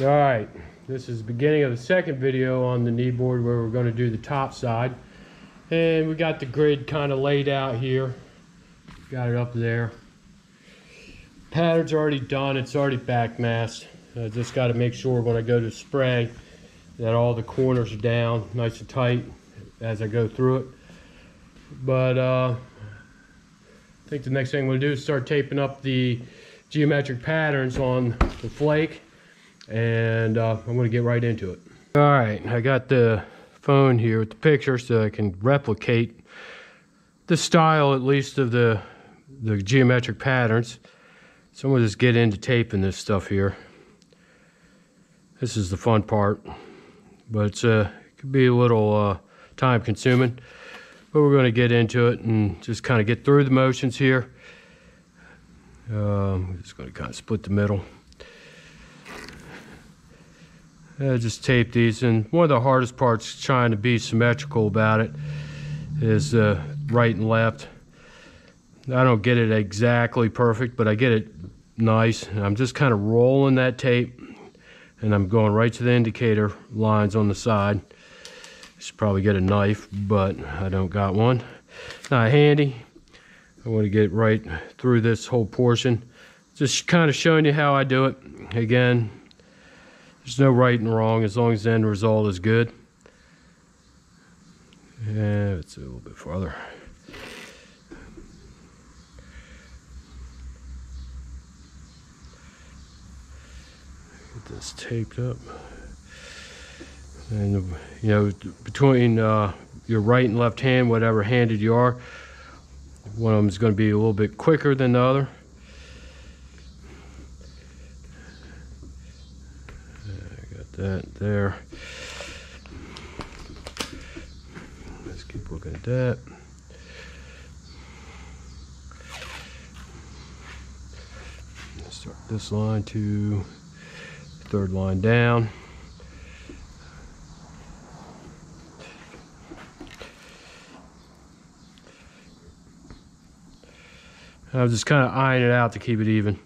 All right, this is the beginning of the second video on the knee board where we're going to do the top side. And we got the grid kind of laid out here. Got it up there. Pattern's already done, it's already back masked. I just got to make sure when I go to spray that all the corners are down nice and tight as I go through it. But uh, I think the next thing we'll do is start taping up the geometric patterns on the flake and uh, I'm gonna get right into it. All right, I got the phone here with the picture so I can replicate the style at least of the, the geometric patterns. So I'm gonna just get into taping this stuff here. This is the fun part, but uh, it could be a little uh, time consuming, but we're gonna get into it and just kind of get through the motions here. Um, I'm just gonna kind of split the middle. I just tape these and one of the hardest parts trying to be symmetrical about it is uh, right and left. I don't get it exactly perfect, but I get it nice. I'm just kind of rolling that tape and I'm going right to the indicator lines on the side. Should probably get a knife, but I don't got one. Not handy. I want to get right through this whole portion. Just kind of showing you how I do it. Again, there's no right and wrong as long as the end result is good. Yeah, it's a little bit farther. Get this taped up. And, you know, between uh, your right and left hand, whatever handed you are, one of them is going to be a little bit quicker than the other. That there. Let's keep looking at that. Start this line to third line down. I was just kind of eyeing it out to keep it even.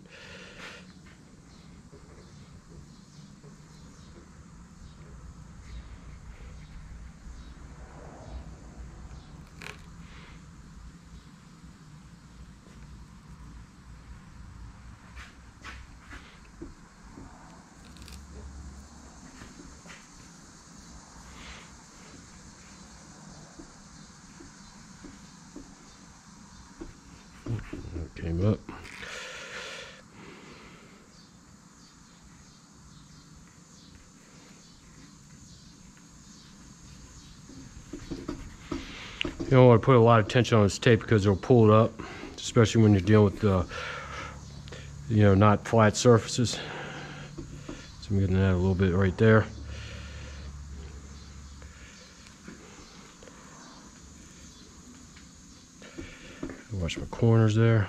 Came up. You don't want to put a lot of tension on this tape because it'll pull it up, especially when you're dealing with, uh, you know, not flat surfaces. So I'm getting that a little bit right there. Watch my corners there.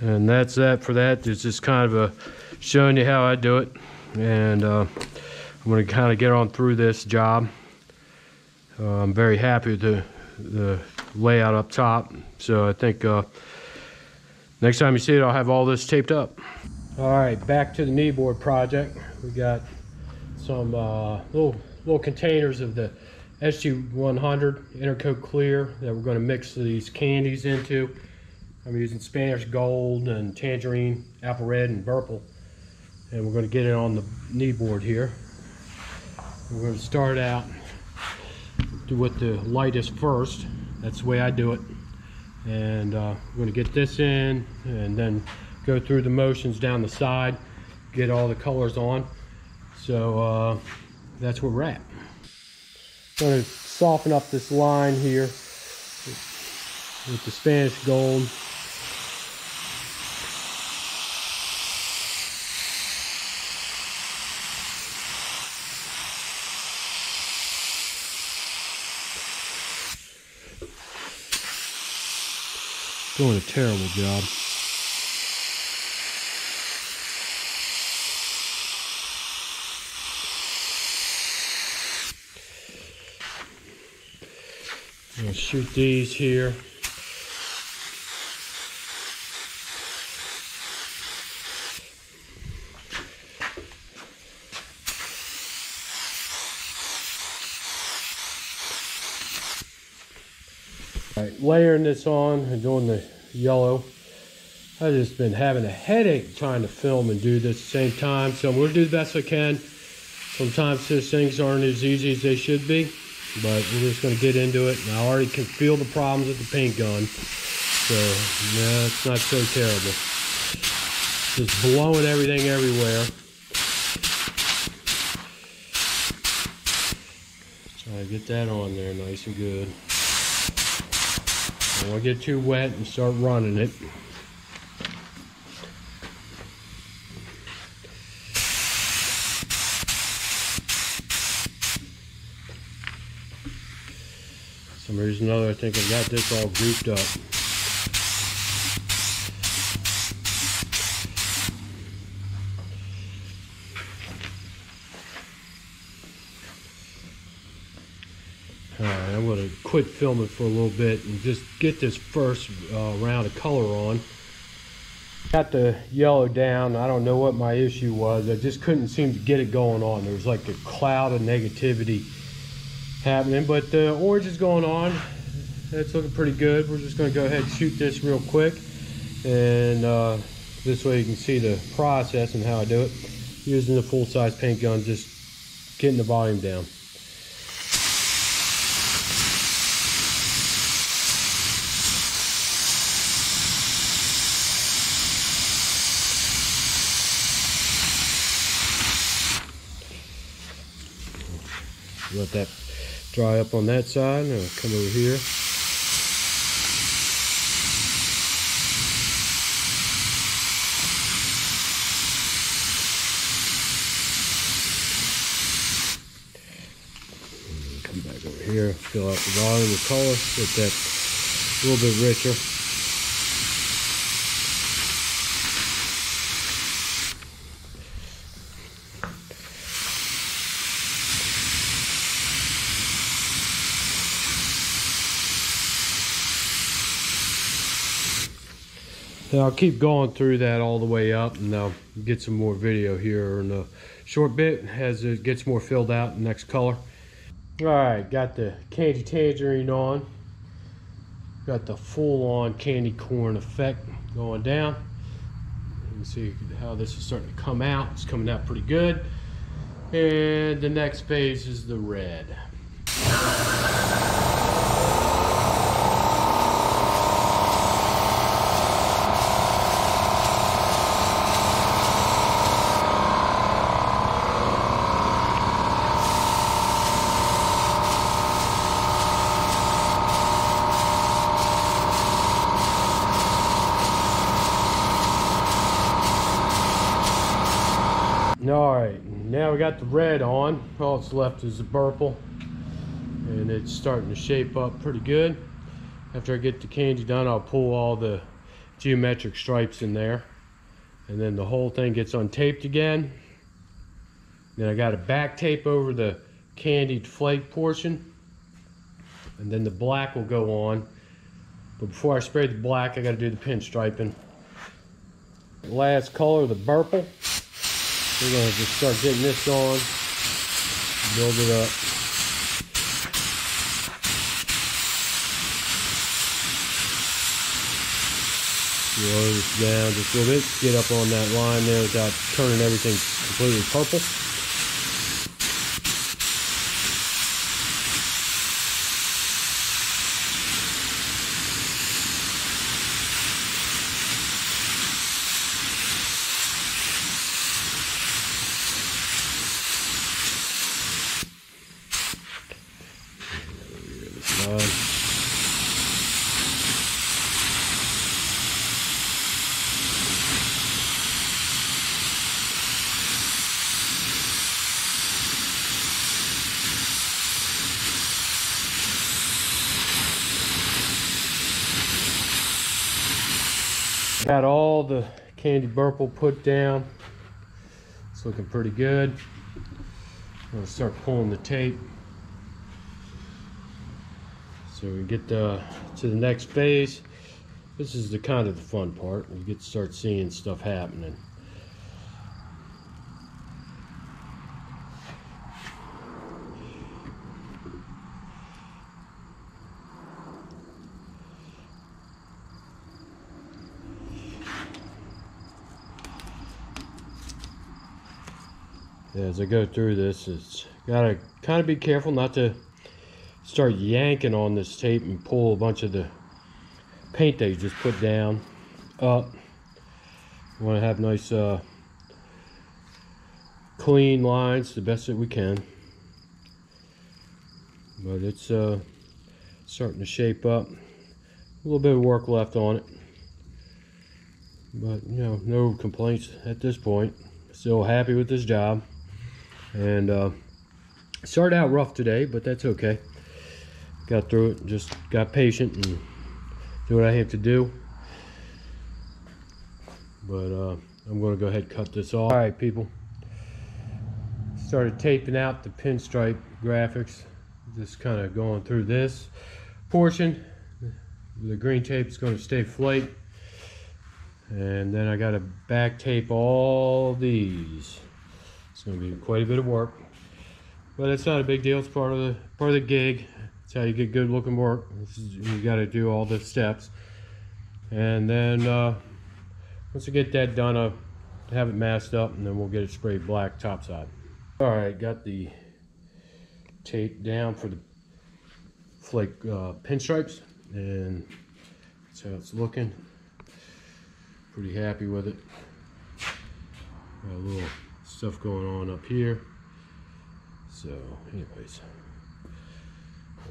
and that's that for that. It's just kind of a showing you how I do it. And uh, I'm going to kind of get on through this job. Uh, I'm very happy with the, the layout up top. So I think uh, next time you see it I'll have all this taped up. All right back to the knee board project. We got some uh, little little containers of the SG100 Intercoat Clear that we're going to mix these candies into I'm using Spanish Gold and Tangerine, Apple Red, and Purple. And we're going to get it on the knee board here. We're going to start out with the lightest first. That's the way I do it. And uh, we're going to get this in and then go through the motions down the side, get all the colors on. So uh, that's where we're at. I'm Going to soften up this line here with the Spanish gold. Doing a terrible job. I'm gonna shoot these here. Layering this on and doing the yellow. I've just been having a headache trying to film and do this at the same time, so gonna do the best I can. Sometimes these things aren't as easy as they should be, but we're just gonna get into it. And I already can feel the problems with the paint gun, so yeah, it's not so terrible. Just blowing everything everywhere. Try to get that on there nice and good. Don't get too wet and start running it. some reason or another, I think I've got this all grouped up. Alright, I'm going to quit filming for a little bit and just get this first uh, round of color on. Got the yellow down. I don't know what my issue was. I just couldn't seem to get it going on. There was like a cloud of negativity happening, but the orange is going on. That's looking pretty good. We're just going to go ahead and shoot this real quick. And uh, this way you can see the process and how I do it. Using the full-size paint gun, just getting the volume down. Let that dry up on that side. And I'll come over here. Come back over here. Fill out the volume with color. Get that a little bit richer And I'll keep going through that all the way up and I'll get some more video here in a short bit as it gets more filled out next color. All right, got the candy tangerine on. Got the full on candy corn effect going down. You can see how this is starting to come out. It's coming out pretty good. And the next phase is the red. All right, now we got the red on. All that's left is the purple. And it's starting to shape up pretty good. After I get the candy done, I'll pull all the geometric stripes in there. And then the whole thing gets untaped again. Then I got a back tape over the candied flake portion. And then the black will go on. But before I spray the black, I got to do the pinstriping. Last color, the purple. We're going to just start getting this on, build it up. Lower this down just a little bit, get up on that line there without turning everything completely purple. Um, Got all the candy burple put down. It's looking pretty good. I'm gonna start pulling the tape. So we get uh, to the next phase. This is the kind of the fun part. We get to start seeing stuff happening. as I go through this, it's gotta kind of be careful not to start yanking on this tape and pull a bunch of the paint that you just put down up. You want to have nice uh, clean lines the best that we can. But it's uh, starting to shape up. A little bit of work left on it. But, you know, no complaints at this point. Still happy with this job. And uh, started out rough today, but that's okay. Got through it, just got patient and do what I have to do. But uh, I'm going to go ahead and cut this off. All right, people. Started taping out the pinstripe graphics. Just kind of going through this portion. The green tape is going to stay flake. And then I got to back tape all these. It's going to be quite a bit of work, but it's not a big deal. It's part of the part of the gig. It's how you get good looking work. you got to do all the steps, and then uh, once we get that done, I'll have it masked up, and then we'll get it sprayed black topside. All right, got the tape down for the flake uh, pinstripes, and that's how it's looking. Pretty happy with it. Got a little stuff going on up here. So anyways,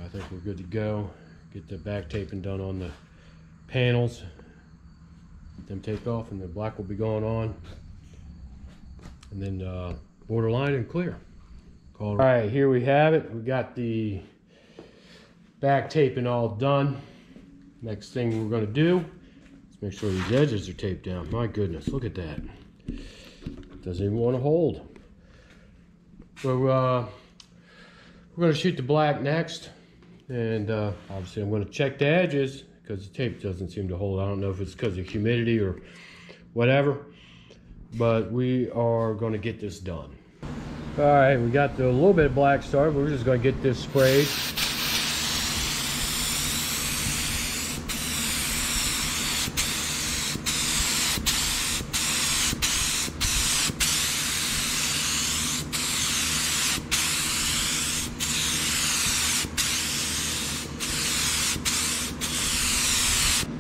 I think we're good to go. Get the back taping done on the panels. Get them taped off and the black will be going on. And then uh, borderline and clear. All right, here we have it. We got the back taping all done. Next thing we're gonna do is make sure these edges are taped down. My goodness, look at that. Doesn't even want to hold. So uh, we're to shoot the black next. And uh, obviously I'm going to check the edges because the tape doesn't seem to hold. I don't know if it's because of humidity or whatever. But we are going to get this done. All right, we got the, little bit of black started. We're just going to get this sprayed.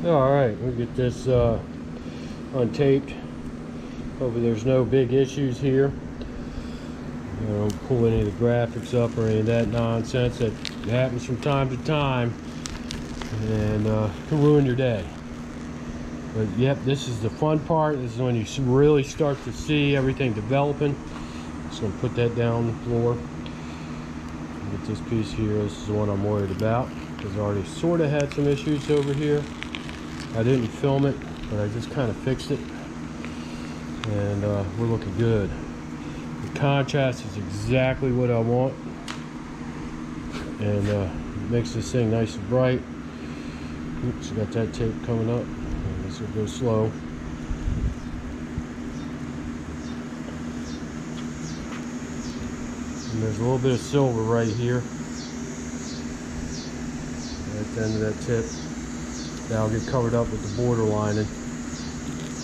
All right, we'll get this uh, untaped. Hopefully there's no big issues here. You don't pull any of the graphics up or any of that nonsense that happens from time to time and uh, can ruin your day. But yep, this is the fun part. This is when you really start to see everything developing. Just gonna put that down on the floor. Get this piece here. This is the one I'm worried about because I already sort of had some issues over here. I didn't film it, but I just kind of fixed it. And uh, we're looking good. The contrast is exactly what I want. And uh, makes this thing nice and bright. Oops, got that tape coming up. This will go slow. And there's a little bit of silver right here. Right at the end of that tip. That'll get covered up with the border lining.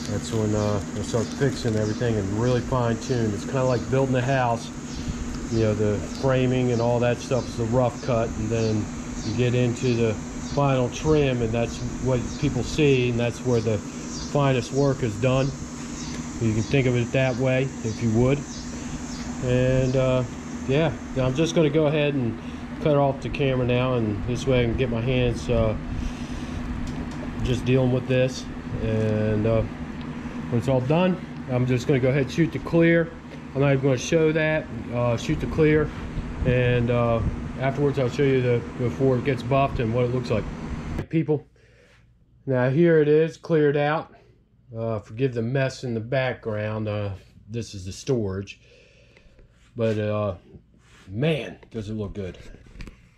That's when uh, will start fixing everything and really fine tune. It's kind of like building a house. You know, the framing and all that stuff is the rough cut, and then you get into the final trim, and that's what people see, and that's where the finest work is done. You can think of it that way, if you would. And uh, yeah, I'm just going to go ahead and cut off the camera now and this way I can get my hands uh, just dealing with this and uh, when it's all done I'm just going to go ahead and shoot the clear. I'm not even going to show that uh, shoot the clear and uh, afterwards I'll show you the before it gets buffed and what it looks like. People now here it is cleared out. Uh, forgive the mess in the background uh, this is the storage. But uh, man does it look good.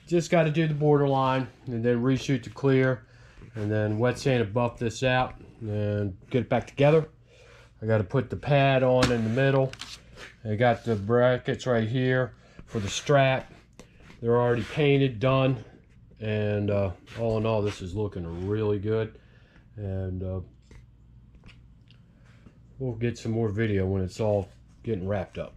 Just got to do the borderline and then reshoot the clear and then wet sand and buff this out and get it back together. I got to put the pad on in the middle. I got the brackets right here for the strap. They're already painted done and uh, all in all this is looking really good. And uh, we'll get some more video when it's all getting wrapped up